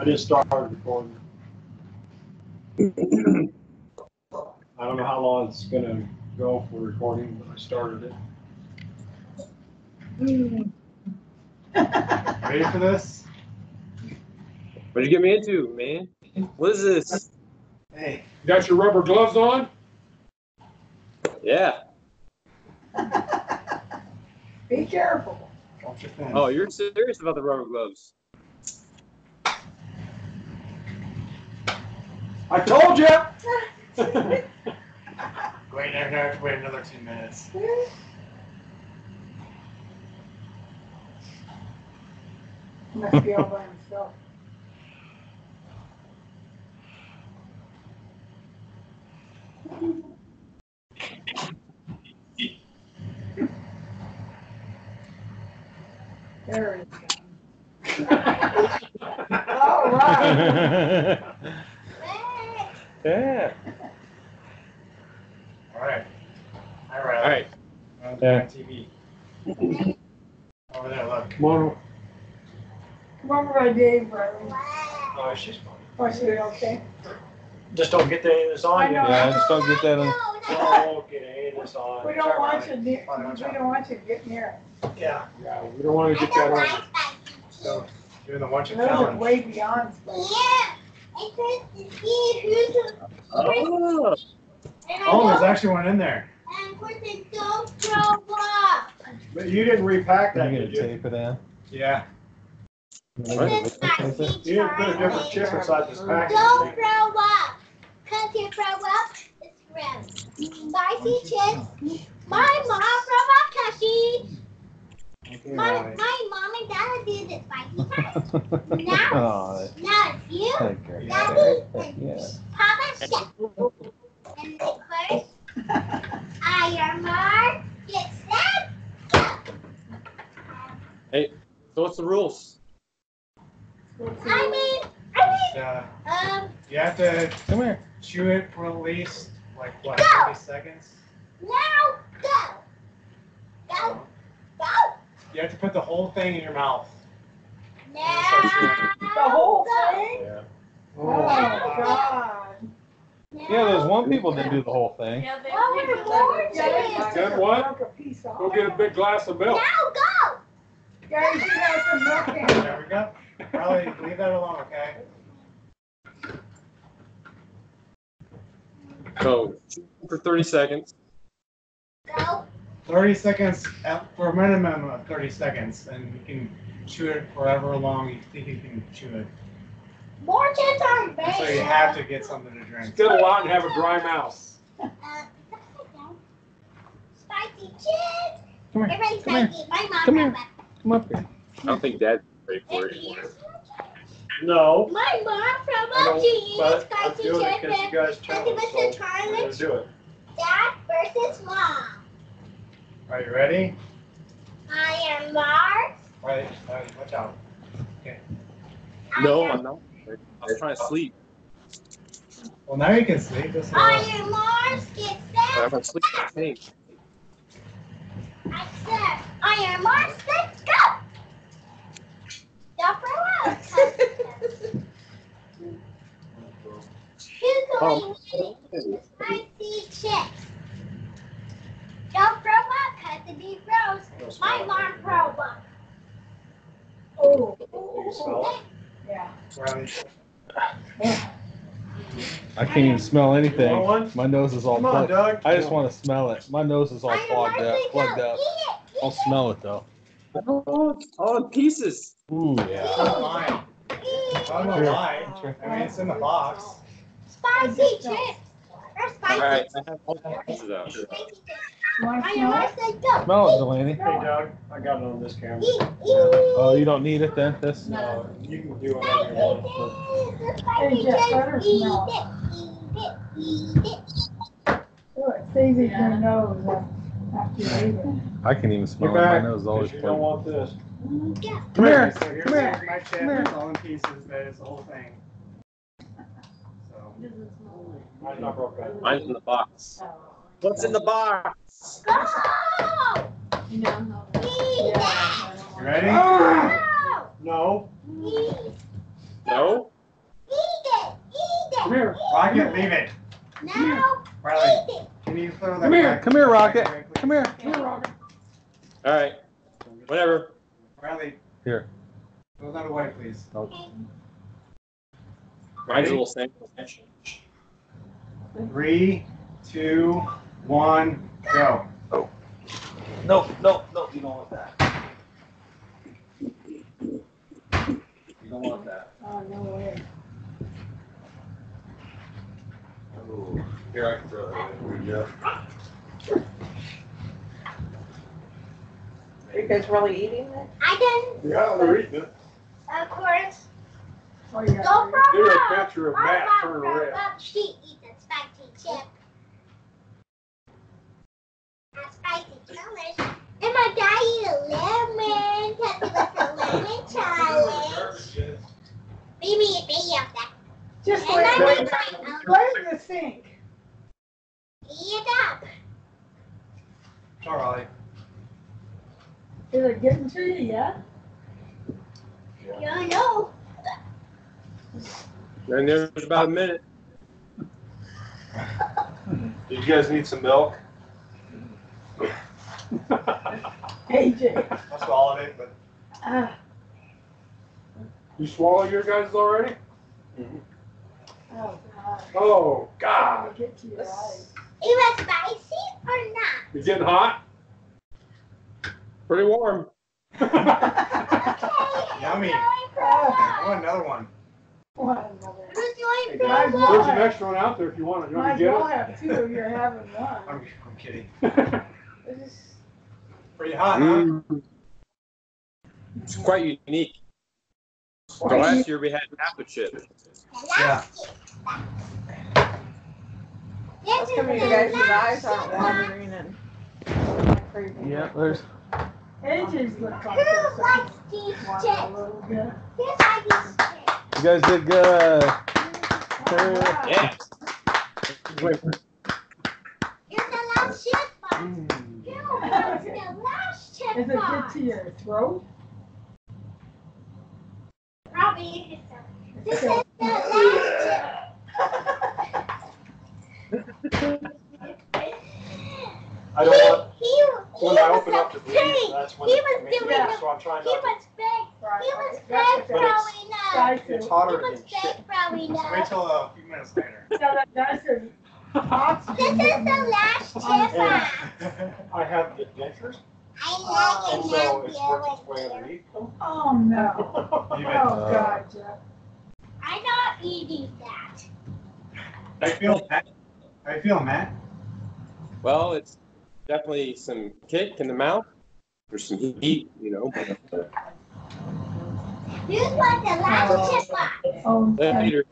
I just started recording. I don't know how long it's gonna go for recording, but I started it. Ready for this? What'd you get me into, man? What is this? Hey. You Got your rubber gloves on? Yeah. Be careful. Watch your fence. Oh, you're serious about the rubber gloves? I told you! Wait, I have to wait another two minutes. Must be all by himself. There it is. All right. Yeah. All right. Hi, All Riley. right. On Yeah. TV. Over there, look. Come on, Come over by Dave, Riley. Oh, she's fine. Oh, Was he okay? just don't get any of this on you. I know. Yeah, just don't get that on. Don't get any of this on. We don't want you, near- we don't want you to get near Yeah. Yeah, we don't wanna get that on. So, doing the watch it. it Those are way beyond space. Oh, Oh, there's actually one in there. But you didn't repack You that, gonna did you? tape it in? Yeah. You didn't put a different chip inside this package. Don't grow up. Cause you grow up, it's gross. Spicy chips. My mom from Akashi. Okay, My, Riley. my mom and dad did the spicy chips. Now, Oh, now it's you, that's great. Daddy, Yeah. and Papa Chef. And of course, Iron Mar gets that. so what's the rules? I mean, I Uh, mean, um, you have to Come here. chew it for at least, like, what, Go. 30 seconds? now go. Go, go. You have to put the whole thing in your mouth. Now. The whole thing? Yeah. Oh, my oh God. Yeah, there's one people that do the whole thing. Oh, we're more chips. Good what? Broke a piece off. Go get a big glass of milk. Now go. Yeah, you should have some milk in. There we go. Riley, leave that alone, okay? So for 30 seconds. Go. 30 seconds, at- for a minimum of 30 seconds, and you can chew it forever long you think you can chew it. More chips are very. So you have to get something to drink. Spit a lot and have a dry mouth. Uh, spicy chips. Come here. Everybody's Come here. My mom Come here. Come up here. I don't think Dad's ready for it anymore. No. My mom from I don't, OG but spicy doing chips. because you and guys Let's challenged, give so we're gonna Let's do it. dad versus mom. Are you ready? I am Mars. Right, Riley, watch out. I No, am- I'm not. I was trying to sleep. Well, now you can sleep. Just I am Mars. Get I'm set. sleep. Hey, I said, I am Mars. Let's go. Don't throw up. Who's going to eat spicy chips? Don't throw up, cause it'd be gross. My mom throw up. Oh, Do you smell it? yeah. Riley, I can't even smell anything. Want one? My nose is all Come on, plugged. Doug. I just want to smell it. My nose is all I plugged up. Plugged up. Eat it. I'll smell it though. oh, it's all in pieces. Ooh I'm yeah. not lying. I'm not lying. I mean, it's in the box. Spicy chips. Or All spicy right, I have all the pieces out. spicy chips. You want I to am smell it? Let's go. Smell it, Delaney. Hey Doug, I got it on this camera. Eat, eat. Oh, you don't need it then. This. No, you can do whatever you want. Oh, it stays in your nose after you eat it. I can even smell Get it. My back, nose is always 'cause you don't plugged. want this. Come here. So here's Come here. my chip. Come here. It's all in pieces. That is the whole thing. So, Mine's not broke down. Mine's in the box. What's in the box? Go! Eat that! you ready? Go! No, Eat. No? Come here. Rocket, leave it. Now, Riley, eat it. can you throw that Come here, back? Come here, Rocket. Quickly? Come here. All right. Whatever. Riley. Here. Throw that away, please. Oh. Mine's a little sample. Three, two, one, go. Oh. No, no, no, you don't want that. You don't want that. Oh, no way. Here, I can throw that in. Yeah. Are you guys really eating it? I Yeah, they're eating it. done, of course. Oh, you Go got for a mom. picture of Mom, Matt mom, turning mom, red. mom, She eats a spicy chip. A spicy challenge. And my dad eat a lemon because it was a lemon challenge. We made a video of that. Just And wait, I wait, made my own. Where's the sink? Eat up. Go, Riley. Is it getting to you yet? Yeah, don't know. And there's about a minute. Did you guys need some milk? AJ. That's all of it, but Ah, You swallow your guys already? oh, God. Oh, Gotta God. Get to your eyes. It was spicy or not? You getting hot? Pretty warm. Okay. Yummy. I'm I want another one. What another. Who's going for Might as There's an extra one out there if you want it. You want Might me as well get have two if you're having one. I'm, I'm kidding. it? This is- Pretty hot, huh? Mm. It's quite unique. So last year we had apple chip. Yeah. This That's is because you the guys' eyes last aren't one. watering and craving. Yeah, there's. AJ's look like Who this. likes these chips? a little bit. Who likes these chips? You guys did good. Wow. Yeah. Wait, Here's the last chip box. Mm. Who wants the last chip Does it get box? to your throat? Robbie, this is the last chip. I don't want, He, he, when I was open so up the breeze, big. that's when He it was comes in. doing So I'm trying He not to. was big. Right, He was okay, that's big okay. growing up. Guys, It's who- hotter He than was shit. big growing Just wait till uh, a few minutes later. So that guys. This is the last chip box. I have the dentures, I and like it uh, so it's worked its way you. underneath them. Oh, no. Leave Oh, it. God, Jeff. I'm not eating that. How you feeling, Matt? How you Matt? Well, it's definitely some kick in the mouth. There's some heat, you know. But, This was the last chip box. Oh, uh, okay. later,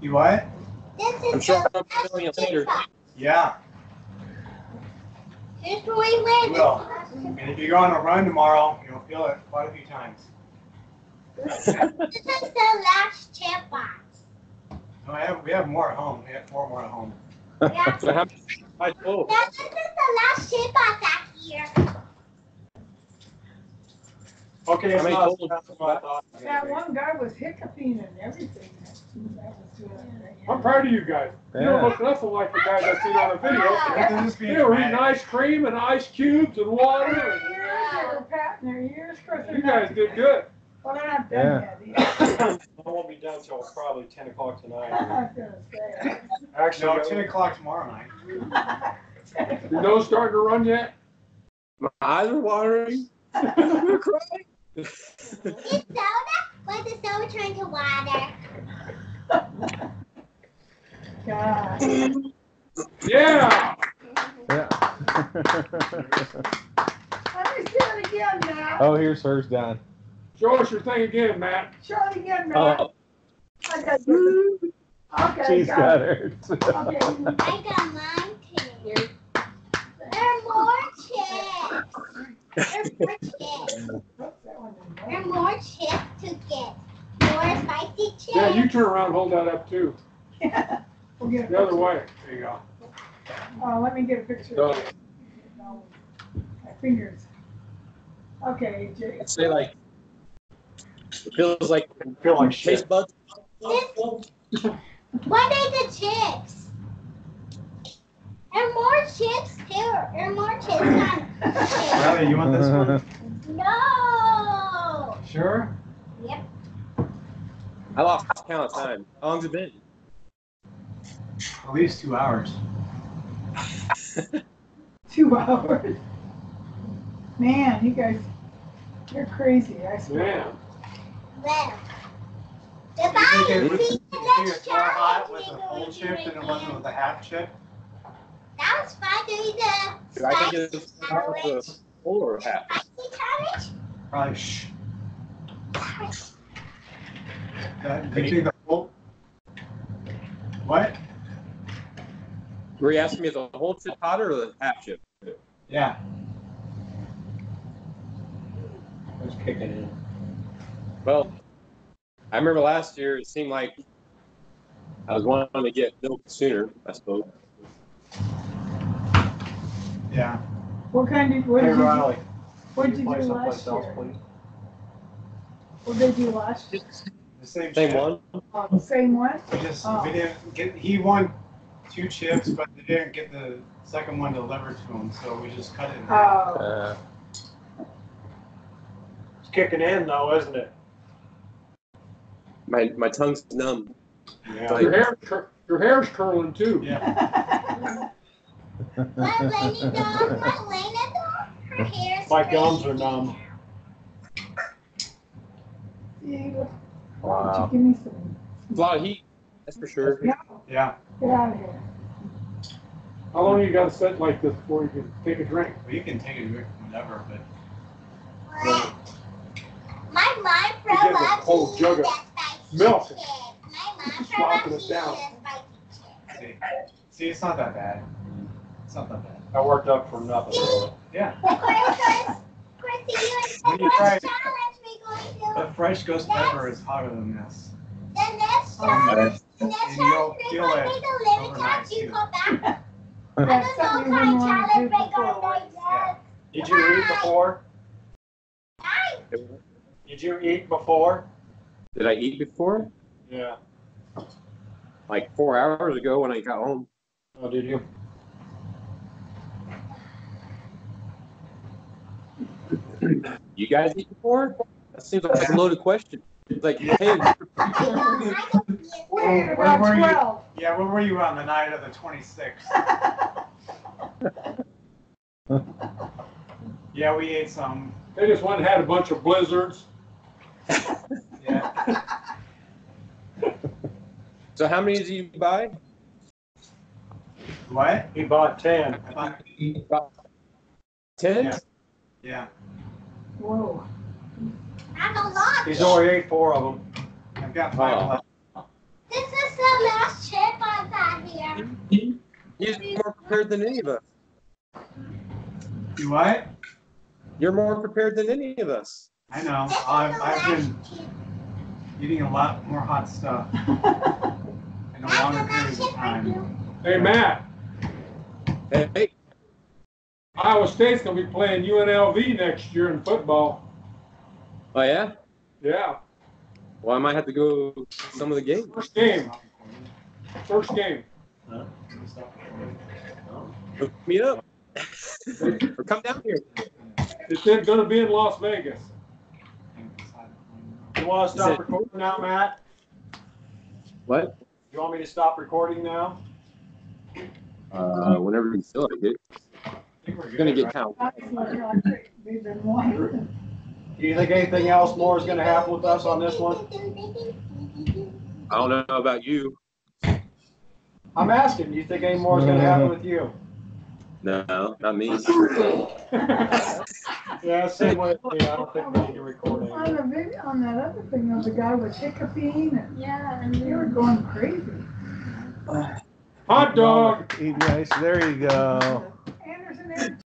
You what? This is I'm sure the I'm feeling it last later. chip box. Yeah. Here's where we win. Will. And if you go on a run tomorrow, you'll feel it quite a few times. This is the last chip box. No, I have, we have more at home. We have four more at home. Yeah. So how I told. Now, this is the last chip box out here. Okay, it's How many not, total- that's what I thought. That one guy was hiccuping and everything. That was doing it. I'm proud of you guys. You don't Yeah. look nothing like the guys I seen on the video. They're just being They were eating dramatic. ice cream and ice cubes and water. Their they were patting their ears, of course they're You not. guys did good. Well, they're not done yet. I won't be done till probably ten o'clock I tonight. was gonna say. Actually, No, ten o'clock tomorrow night. your nose starting to run yet? My eyes are watering. I'm gonna cry. It's soda, but the soda turned to water. God. Yeah. Yeah. Let me see it again, Matt. oh, here's hers done. Show us your thing again, Matt. Show it again, Matt. Oh, I got you. Okay, She's got got it. Okay. I got mine too. There are more chips. There's more chips. Oops, that one didn't There are more chips to get. More spicy chips. Yeah, you turn around and hold that up too. We'll get The other way. There you go. Oh, let me get a picture. So- My fingers. Okay, Jay. I'd say like it feels like Feel like taste shit. buds. This, What are the chips? And more chips too. And more chips on. Riley, you want this one? No. Sure? Yep. I lost count of time. How long's it been? At least two hours. Two hours. Man, you guys, you're crazy, I swear. Well. It Goodbye. was- See you next hot time. with a full chip than it was with a half chip? That was doing the I think not sandwich. the polar half. Spicy sandwich? Probably, shh. Uh, Do you the full? What? Were you asking me the whole chip hotter or the half chip? Yeah. It's kicking in. Well, I remember last year it seemed like I was wanting to get milk sooner, I suppose. Yeah. What kind of, what Hey did you, do- Riley, what did you you play do someplace last else, year? please? What did they do last year? The same Same chip. one? Oh, the same one? We just, Oh. we didn't get, he won two chips, but they didn't get the second one delivered to him, so we just cut it in half. Oh, Uh, It's kicking in though, isn't it? My, my tongue's numb. Yeah. Like- Your hair, cur- your hair's curling too. Yeah. What Lenny dog? What Lena dog? Her hair's My gums are numb. you, why Wow. don't you give me some, It's a lot of heat, that's for sure. Yeah, get out of here. How long you gotta sit like this before you can take a drink? well, you can take a drink whatever, but What? My mom You from get up whole jug of that spicy milk. chip. My mom Just from slopping up it down. use spicy chip. see, see, it's not that bad. It's not that bad. I worked up for nothing. really. Yeah. Of course, Chrissy, you When you the try next it- challenge we going to. But fresh ghost pepper is hotter than this. The next Um, challenge, the next and you'll challenge we feel going it to live in overnight, touch. You too. come back. I That's don't know something what we kind wanted to challenge do we going before. to do. Did you eat before? Did you eat before? Did I eat before? Yeah. Like four hours ago when I got home. Oh, did you? You guys eat before? That seems like a loaded question. It's like, hey, I don't, I don't get We Where- where were you? Yeah, where were you on the night of the twenty-sixth? Yeah, we ate some, They just went and had a bunch of blizzards. yeah. so how many did you buy? What? He bought ten. I thought- Ten? Yeah. Yeah, Whoa. I'm a lot. He's only ate four of them. I've got five Oh. left. This is the last chip I've got here. You're more prepared than any of us. You what? You're more prepared than any of us. I know, I've, I've been chip. Eating a lot more hot stuff in a That's longer period of time. Hey, Matt, Hey, hey, Iowa State's gonna be playing UNLV next year in football. oh yeah? Yeah, Well, I might have to go to some of the games. first game, first game. Hook me up. or come down here. It's gonna be in Las Vegas. You wanna stop it- recording now, Matt? What? You want me to stop recording now? Uh, whenever you feel like it. I think we're It's gonna get right? count. That's what like we've been wanting. Do you think anything else more is gonna happen with us on this one? I don't know about you. I'm asking, do you think any more is gonna happen with you? No, not me. Yeah, same way with me. I don't think we need to record On the video, on that other thing, there was a guy with hiccuping and Yeah, and they were going crazy. Hot dog. Eat nice, there you go. Anderson, Anderson